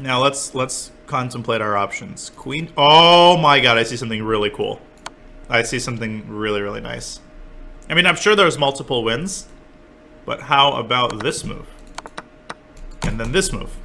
Now let's let's contemplate our options. Queen. Oh my god, I see something really cool. I see something really really nice. I mean, I'm sure there's multiple wins, but how about this move? And then this move.